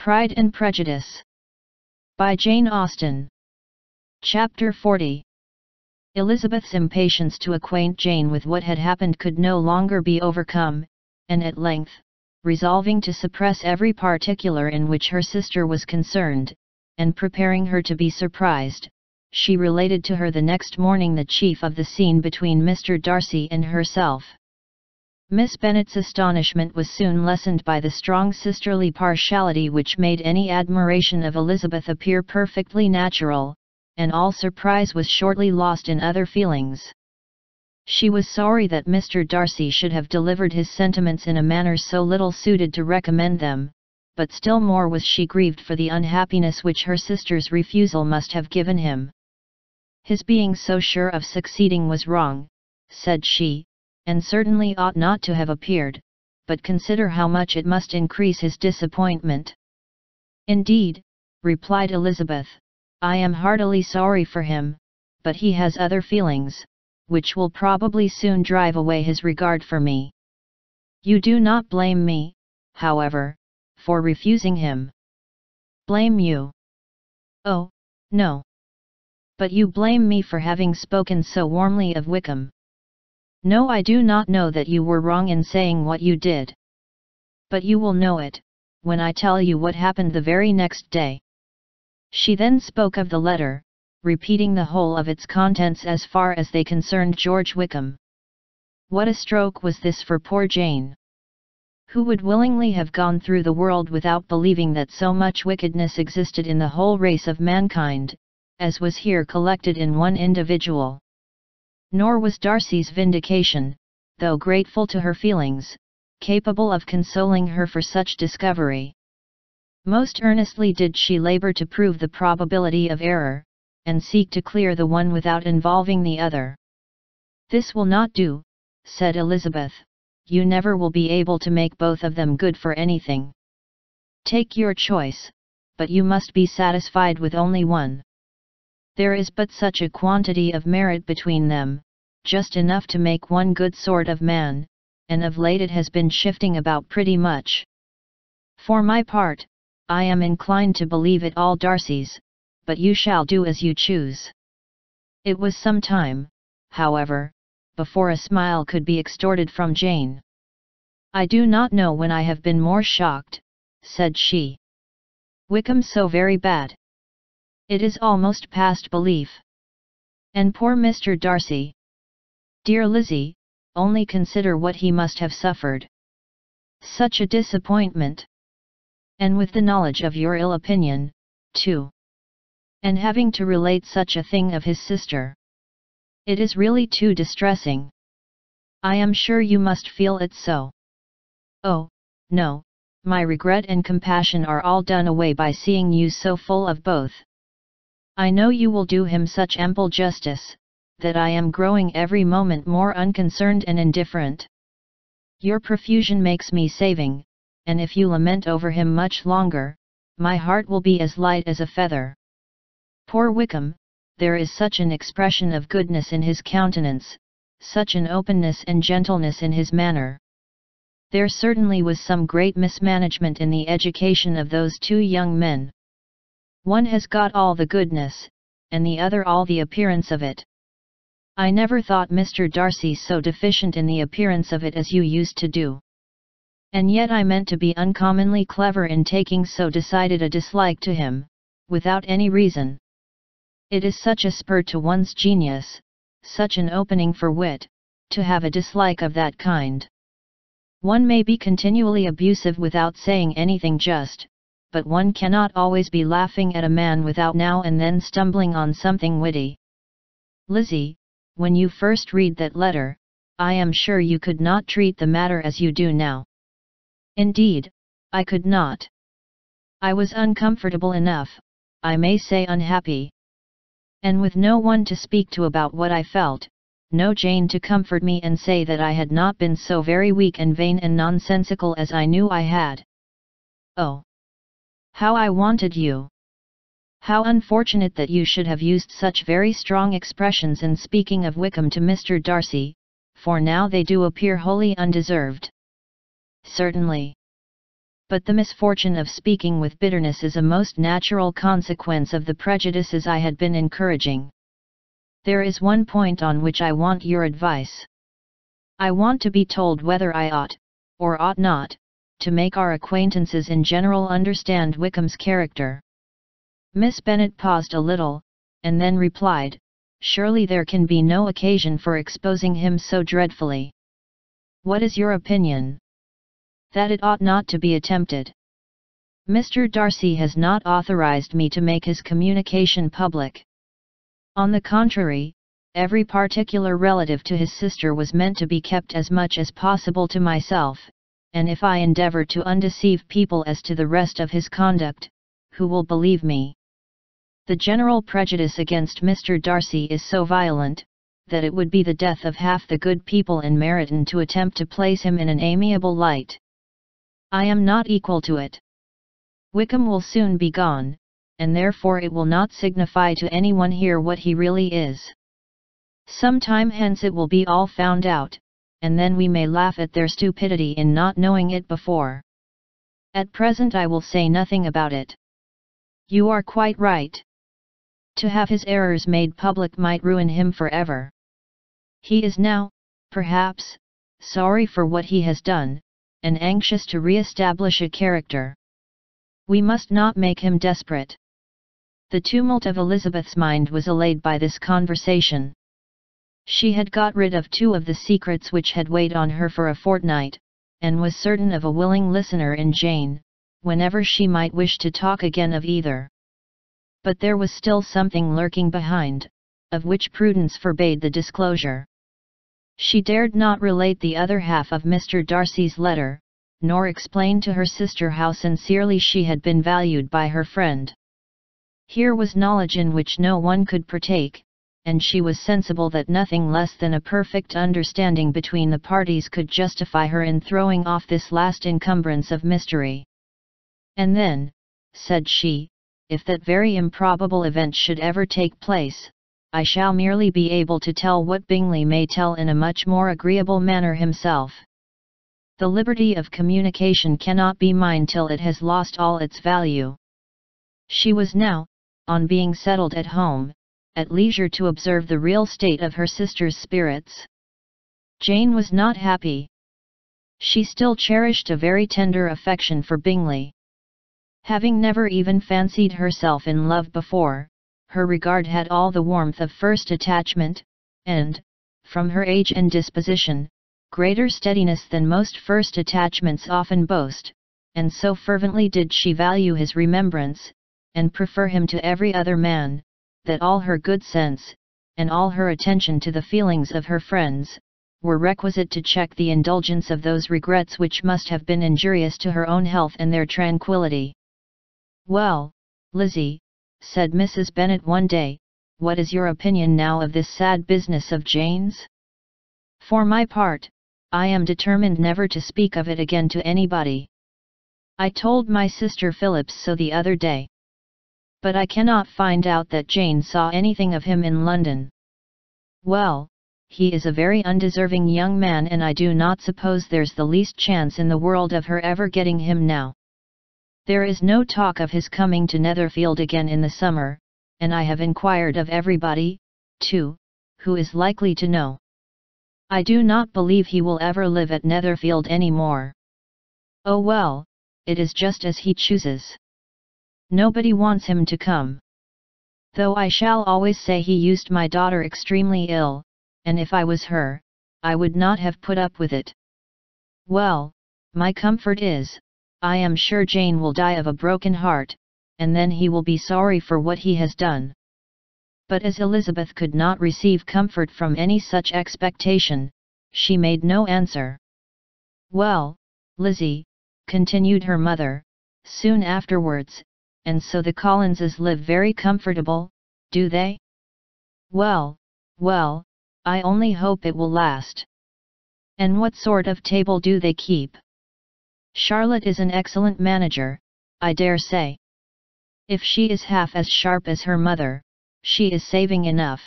Pride and Prejudice. By Jane Austen. Chapter 40 Elizabeth's impatience to acquaint Jane with what had happened could no longer be overcome, and at length, resolving to suppress every particular in which her sister was concerned, and preparing her to be surprised, she related to her the next morning the chief of the scene between Mr. Darcy and herself. Miss Bennet's astonishment was soon lessened by the strong sisterly partiality which made any admiration of Elizabeth appear perfectly natural, and all surprise was shortly lost in other feelings. She was sorry that Mr. Darcy should have delivered his sentiments in a manner so little suited to recommend them, but still more was she grieved for the unhappiness which her sister's refusal must have given him. His being so sure of succeeding was wrong, said she, and certainly ought not to have appeared, but consider how much it must increase his disappointment. Indeed, replied Elizabeth, I am heartily sorry for him, but he has other feelings, which will probably soon drive away his regard for me. You do not blame me, however, for refusing him. Blame you? Oh, no. But you blame me for having spoken so warmly of Wickham. No I do not know that you were wrong in saying what you did. But you will know it, when I tell you what happened the very next day. She then spoke of the letter, repeating the whole of its contents as far as they concerned George Wickham. What a stroke was this for poor Jane! Who would willingly have gone through the world without believing that so much wickedness existed in the whole race of mankind, as was here collected in one individual? Nor was Darcy's vindication, though grateful to her feelings, capable of consoling her for such discovery. Most earnestly did she labor to prove the probability of error, and seek to clear the one without involving the other. This will not do, said Elizabeth, you never will be able to make both of them good for anything. Take your choice, but you must be satisfied with only one. There is but such a quantity of merit between them, just enough to make one good sort of man, and of late it has been shifting about pretty much. For my part, I am inclined to believe it all Darcy's, but you shall do as you choose. It was some time, however, before a smile could be extorted from Jane. I do not know when I have been more shocked, said she. Wickham so very bad. It is almost past belief. And poor Mr. Darcy. Dear Lizzie, only consider what he must have suffered. Such a disappointment. And with the knowledge of your ill opinion, too. And having to relate such a thing of his sister. It is really too distressing. I am sure you must feel it so. Oh, no, my regret and compassion are all done away by seeing you so full of both. I know you will do him such ample justice, that I am growing every moment more unconcerned and indifferent. Your profusion makes me saving, and if you lament over him much longer, my heart will be as light as a feather. Poor Wickham, there is such an expression of goodness in his countenance, such an openness and gentleness in his manner. There certainly was some great mismanagement in the education of those two young men. One has got all the goodness, and the other all the appearance of it. I never thought Mr. Darcy so deficient in the appearance of it as you used to do. And yet I meant to be uncommonly clever in taking so decided a dislike to him, without any reason. It is such a spur to one's genius, such an opening for wit, to have a dislike of that kind. One may be continually abusive without saying anything just, but one cannot always be laughing at a man without now and then stumbling on something witty. Lizzie, when you first read that letter, I am sure you could not treat the matter as you do now. Indeed, I could not. I was uncomfortable enough, I may say unhappy. And with no one to speak to about what I felt, no Jane to comfort me and say that I had not been so very weak and vain and nonsensical as I knew I had. Oh! How I wanted you! How unfortunate that you should have used such very strong expressions in speaking of Wickham to Mr. Darcy, for now they do appear wholly undeserved. Certainly. But the misfortune of speaking with bitterness is a most natural consequence of the prejudices I had been encouraging. There is one point on which I want your advice. I want to be told whether I ought, or ought not, to make our acquaintances in general understand Wickham's character. Miss Bennet paused a little, and then replied, Surely there can be no occasion for exposing him so dreadfully. What is your opinion? That it ought not to be attempted. Mr. Darcy has not authorized me to make his communication public. On the contrary, every particular relative to his sister was meant to be kept as much as possible to myself, and if I endeavor to undeceive people as to the rest of his conduct, who will believe me? The general prejudice against Mr. Darcy is so violent, that it would be the death of half the good people in Meryton to attempt to place him in an amiable light. I am not equal to it. Wickham will soon be gone, and therefore it will not signify to anyone here what he really is. Some time hence it will be all found out, and then we may laugh at their stupidity in not knowing it before. At present I will say nothing about it. You are quite right. To have his errors made public might ruin him forever. He is now, perhaps, sorry for what he has done, and anxious to re-establish a character. We must not make him desperate. The tumult of Elizabeth's mind was allayed by this conversation. She had got rid of two of the secrets which had weighed on her for a fortnight, and was certain of a willing listener in Jane, whenever she might wish to talk again of either but there was still something lurking behind, of which prudence forbade the disclosure. She dared not relate the other half of Mr. Darcy's letter, nor explain to her sister how sincerely she had been valued by her friend. Here was knowledge in which no one could partake, and she was sensible that nothing less than a perfect understanding between the parties could justify her in throwing off this last encumbrance of mystery. And then, said she, if that very improbable event should ever take place, I shall merely be able to tell what Bingley may tell in a much more agreeable manner himself. The liberty of communication cannot be mine till it has lost all its value. She was now, on being settled at home, at leisure to observe the real state of her sister's spirits. Jane was not happy. She still cherished a very tender affection for Bingley. Having never even fancied herself in love before, her regard had all the warmth of first attachment, and, from her age and disposition, greater steadiness than most first attachments often boast, and so fervently did she value his remembrance, and prefer him to every other man, that all her good sense, and all her attention to the feelings of her friends, were requisite to check the indulgence of those regrets which must have been injurious to her own health and their tranquillity. Well, Lizzie, said Mrs. Bennet one day, what is your opinion now of this sad business of Jane's? For my part, I am determined never to speak of it again to anybody. I told my sister Phillips so the other day. But I cannot find out that Jane saw anything of him in London. Well, he is a very undeserving young man and I do not suppose there's the least chance in the world of her ever getting him now. There is no talk of his coming to Netherfield again in the summer, and I have inquired of everybody, too, who is likely to know. I do not believe he will ever live at Netherfield any more. Oh well, it is just as he chooses. Nobody wants him to come. Though I shall always say he used my daughter extremely ill, and if I was her, I would not have put up with it. Well, my comfort is, I am sure Jane will die of a broken heart, and then he will be sorry for what he has done. But as Elizabeth could not receive comfort from any such expectation, she made no answer. Well, Lizzie, continued her mother, soon afterwards, and so the Collinses live very comfortable, do they? Well, well, I only hope it will last. And what sort of table do they keep? Charlotte is an excellent manager, I dare say. If she is half as sharp as her mother, she is saving enough.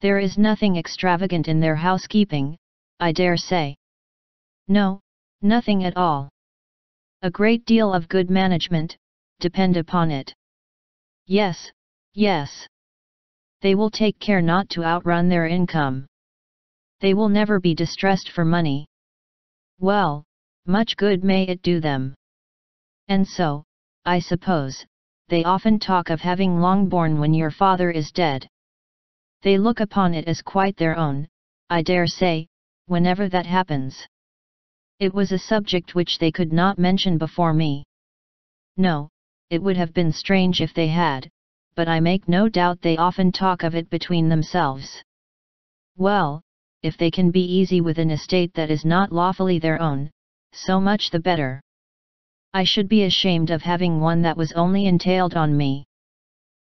There is nothing extravagant in their housekeeping, I dare say. No, nothing at all. A great deal of good management, depend upon it. Yes, yes. They will take care not to outrun their income. They will never be distressed for money. Well, much good may it do them. And so, I suppose, they often talk of having Longbourn when your father is dead. They look upon it as quite their own, I dare say, whenever that happens. It was a subject which they could not mention before me. No, it would have been strange if they had, but I make no doubt they often talk of it between themselves. Well, if they can be easy with an estate that is not lawfully their own, so much the better. I should be ashamed of having one that was only entailed on me.